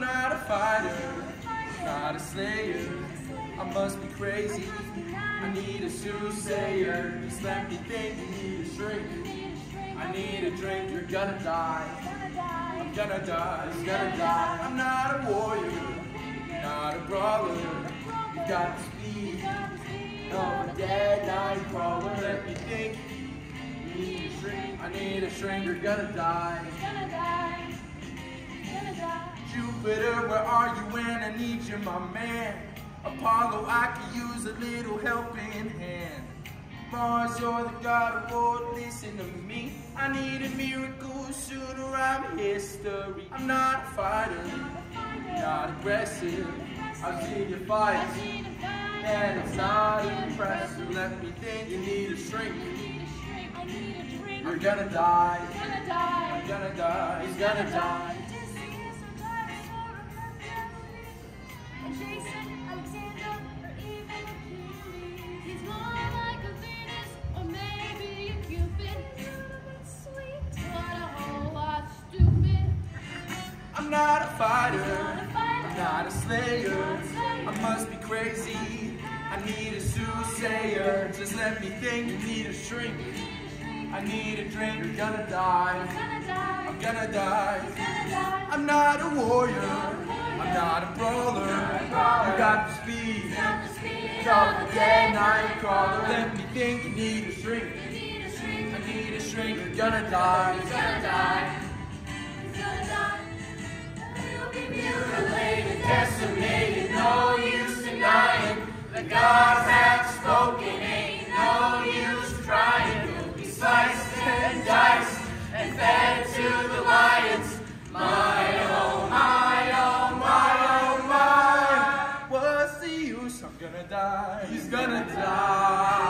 fighter, not a slayer. I must be crazy. I need a soothsayer. Just let me think you need a shrink. I need a drink, you're gonna die. I'm gonna die, you're gonna die. I'm not a warrior, not a brawler. You got the speed of a dead night crawler. Let me think. You need a shrink. I need a shrink, you're gonna die. Jupiter, where are you when I need you, my man? Apollo, I could use a little helping hand. Mars, you're the god of war, listen to me. I need a miracle sooner, I'm history. I'm not a fighter, not aggressive. I've seen you fight, and it's not impressive. Let me think, you need a shrink. You're gonna die, you're gonna die, he's gonna die. Not a fighter, I'm not a slayer. I must be crazy. I need a soothsayer. Just let me think. You need a shrink. I need a drink. You're gonna die. I'm gonna die. I'm not a warrior. I'm not a brawler. You got the speed. Of the dead night crawler. Let me think. You need a shrink. I need a shrink. You're gonna die. die. He's gonna die.